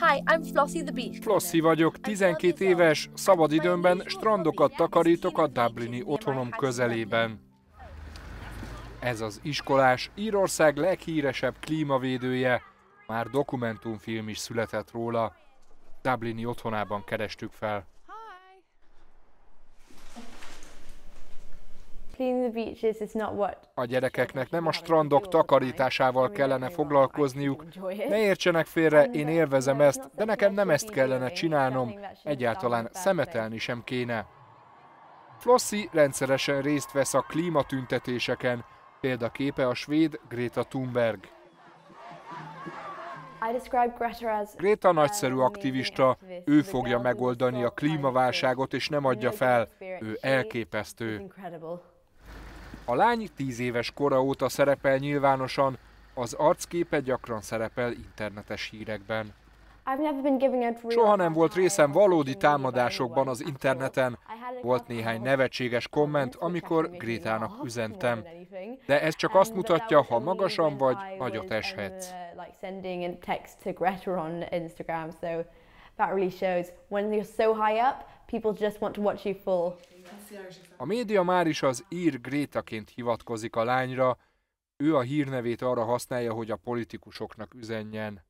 Hi, I'm Flossie the Beach. Flossie vagyok, 12 éves, szabadidőmben strandokat takarítok a Dublini otthonom közelében. Ez az iskolás Írország leghíresebb klímavédője, már dokumentumfilm is született róla. Dublini otthonában kerestük fel. A gyerekeknek nem a strandok takarításával kellene foglalkozniuk. Ne értsenek félre, én élvezem ezt, de nekem nem ezt kellene csinálnom, egyáltalán szemetelni sem kéne. Flossi rendszeresen részt vesz a klímatüntetéseken, példaképe a svéd Greta Thunberg. Greta nagyszerű aktivista, ő fogja megoldani a klímaválságot és nem adja fel, ő elképesztő. A lány tíz éves kora óta szerepel nyilvánosan, az arcképe gyakran szerepel internetes hírekben. Soha nem volt részem valódi támadásokban az interneten. Volt néhány nevetséges komment, amikor Grétának üzentem. De ez csak azt mutatja, ha magasan vagy, nagyot eshetsz. That really shows when you're so high up, people just want to watch you fall. A média már is az ír Grétaként hivatkozik a lányra, ő a hírnevét arra használja, hogy a politikusoknak üzenjen.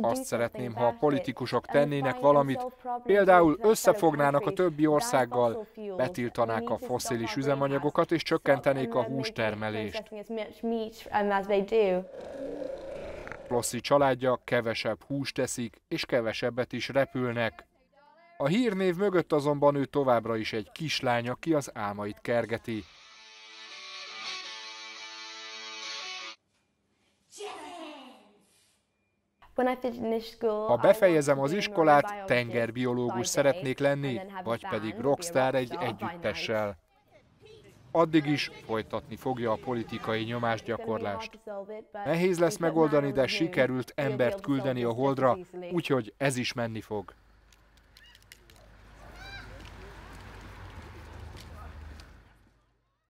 Azt szeretném, ha a politikusok tennének valamit, például összefognának a többi országgal, betiltanák a foszilis üzemanyagokat és csökkentenék a hústermelést. Flossi családja kevesebb húst teszik, és kevesebbet is repülnek. A hírnév mögött azonban ő továbbra is egy kislány, aki az álmait kergeti. Ha befejezem az iskolát, tengerbiológus szeretnék lenni, vagy pedig rockstar egy együttessel. Addig is folytatni fogja a politikai nyomásgyakorlást. Nehéz lesz megoldani, de sikerült embert küldeni a holdra, úgyhogy ez is menni fog.